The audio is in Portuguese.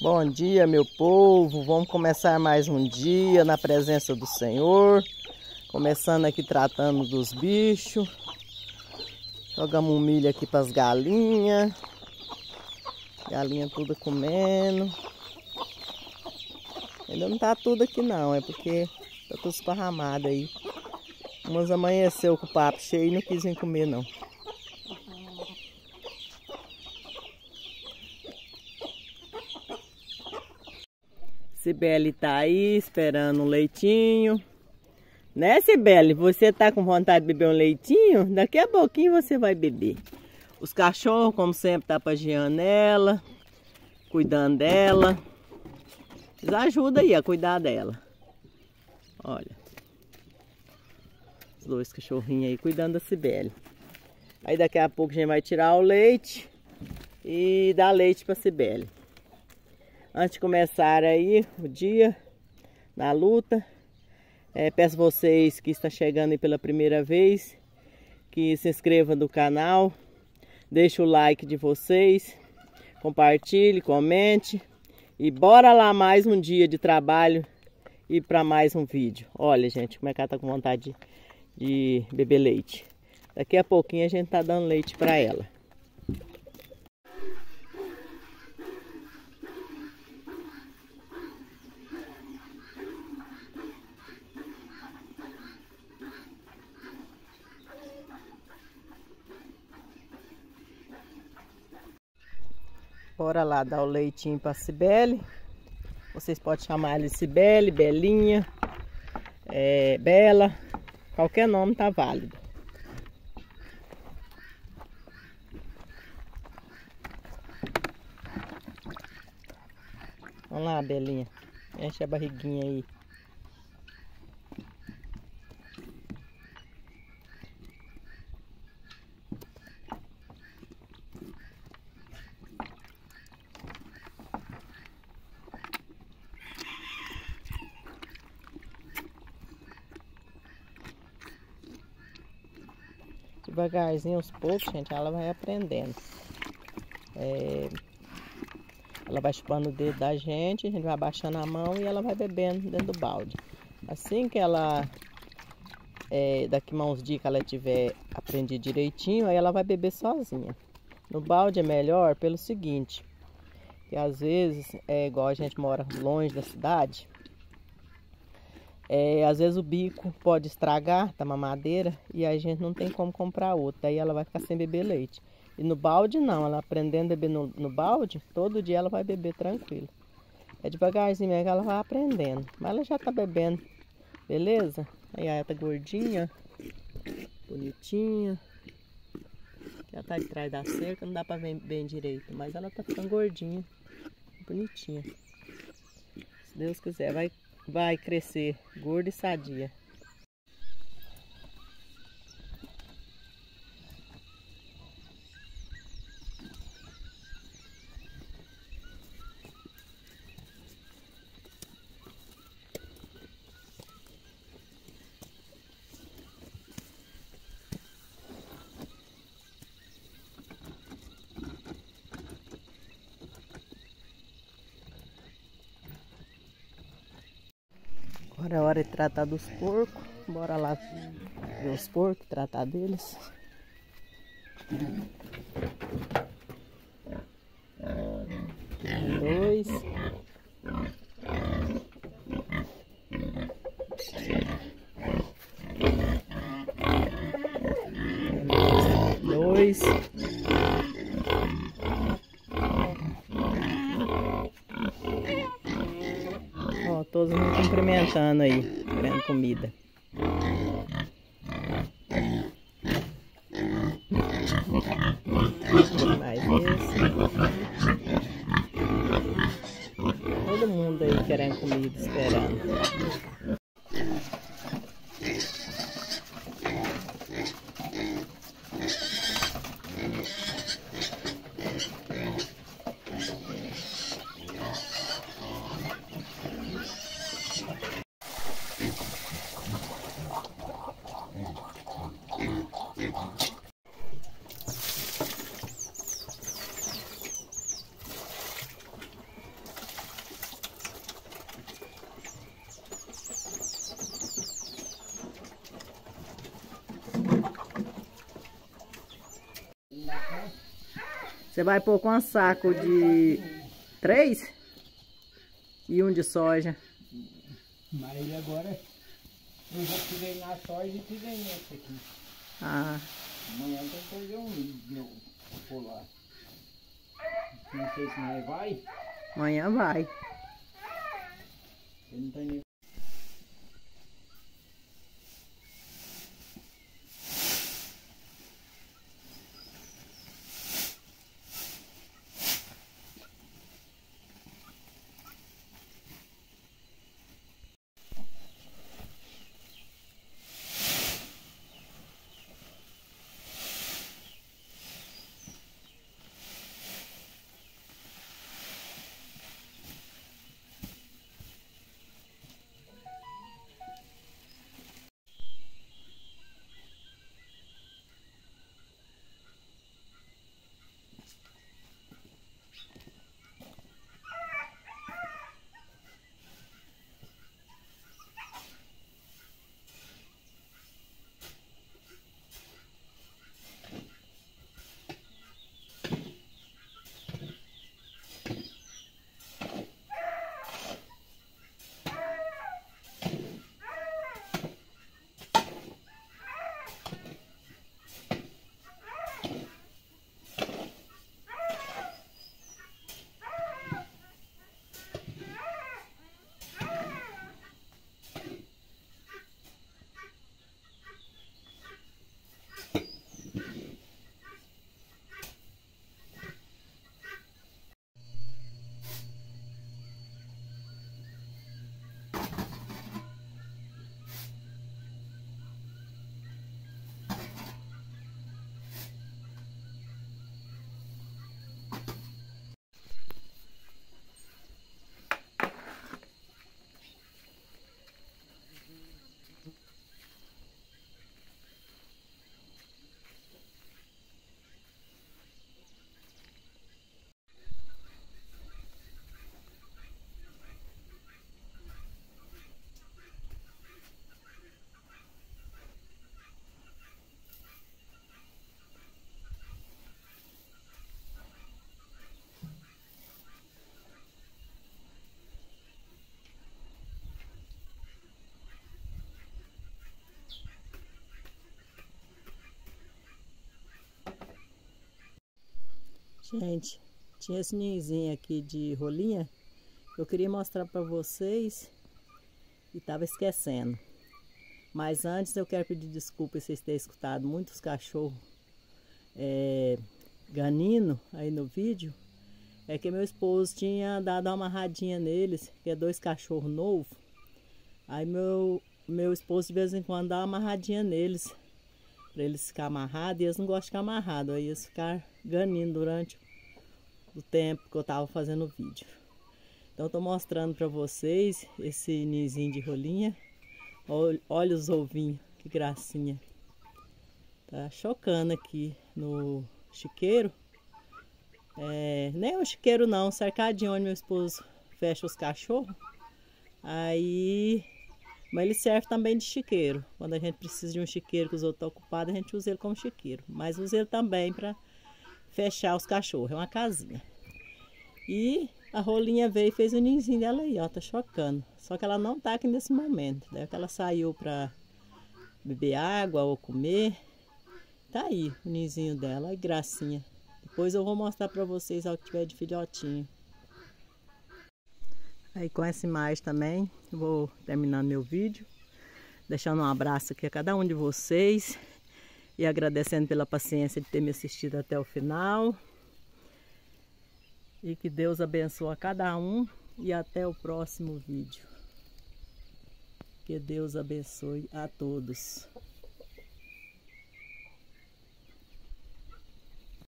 Bom dia, meu povo. Vamos começar mais um dia na presença do Senhor. Começando aqui tratando dos bichos. Jogamos um milho aqui para as galinhas. Galinha tudo comendo. Ainda não tá tudo aqui não, é porque tá tudo esparramado aí. Umas amanheceu com o papo cheio e não quis vir comer não. Sibeli tá aí esperando um leitinho. Né, Sibeli? Você tá com vontade de beber um leitinho? Daqui a pouquinho você vai beber. Os cachorros, como sempre, tá pagiando ela, cuidando dela. Eles ajudam aí a cuidar dela. Olha. Os dois cachorrinhos aí cuidando da Sibeli. Aí daqui a pouco a gente vai tirar o leite e dar leite pra Sibeli. Antes de começar aí o dia na luta, é, peço vocês que está chegando aí pela primeira vez que se inscrevam no canal, deixe o like de vocês, compartilhe, comente e bora lá mais um dia de trabalho e para mais um vídeo. Olha, gente, como é que ela tá com vontade de, de beber leite. Daqui a pouquinho a gente tá dando leite para ela. Bora lá dar o leitinho para Cibele. Vocês podem chamar ela de Cibele, Belinha, é, Bela. Qualquer nome tá válido. Vamos lá, Belinha. Enche a barriguinha aí. Devagarzinho, aos poucos, gente, ela vai aprendendo. É, ela vai chupando o dedo da gente, a gente vai abaixando a mão e ela vai bebendo dentro do balde. Assim que ela, é, daqui a uns dias que ela tiver aprendido direitinho, aí ela vai beber sozinha. No balde é melhor pelo seguinte, que às vezes, é igual a gente mora longe da cidade, é, às vezes o bico pode estragar da mamadeira e a gente não tem como comprar outro. Daí ela vai ficar sem beber leite. E no balde não, ela aprendendo a beber no, no balde, todo dia ela vai beber tranquilo. É devagarzinho mesmo que ela vai aprendendo. Mas ela já tá bebendo, beleza? Aí ela tá gordinha, bonitinha. Ela tá de trás da cerca, não dá pra ver bem direito. Mas ela tá ficando gordinha, bonitinha. Se Deus quiser, vai vai crescer gorda e sadia. Agora é hora de tratar dos porcos. Bora lá ver os porcos, tratar deles. Dois. Dois. Todos me cumprimentando aí, querendo comida. Esse. Todo mundo aí querendo comida, esperando. Você vai pôr com um saco de três e um de soja. Mas agora eu já tirei na soja e tirei nesse aqui. Ah. Amanhã tem que fazer um vídeo pular. Não sei se nós vai. Amanhã vai. Eu não tenho Gente, tinha esse ninhozinho aqui de rolinha. Eu queria mostrar para vocês e tava esquecendo. Mas antes eu quero pedir desculpa vocês terem escutado muitos cachorros é, ganino aí no vídeo. É que meu esposo tinha dado uma amarradinha neles, que é dois cachorros novos. Aí meu, meu esposo de vez em quando dá uma amarradinha neles para eles ficar amarrados e eles não gostam de ficar amarrados, aí eles ficar ganindo durante o tempo que eu tava fazendo o vídeo. Então tô mostrando para vocês esse nizinho de rolinha. Olha, olha os ovinhos, que gracinha. Tá chocando aqui no chiqueiro. É, nem é um chiqueiro não, cercadinho onde meu esposo fecha os cachorros. Aí mas ele serve também de chiqueiro. Quando a gente precisa de um chiqueiro que os outros estão ocupados, a gente usa ele como chiqueiro. Mas usa ele também para fechar os cachorros. É uma casinha. E a rolinha veio e fez o ninzinho dela aí, ó. Tá chocando. Só que ela não tá aqui nesse momento. Deve que ela saiu para beber água ou comer. Tá aí o ninzinho dela. Ai, gracinha. Depois eu vou mostrar para vocês ao que tiver de filhotinho. Aí com essa imagem também, vou terminando meu vídeo. Deixando um abraço aqui a cada um de vocês. E agradecendo pela paciência de ter me assistido até o final. E que Deus abençoe a cada um. E até o próximo vídeo. Que Deus abençoe a todos.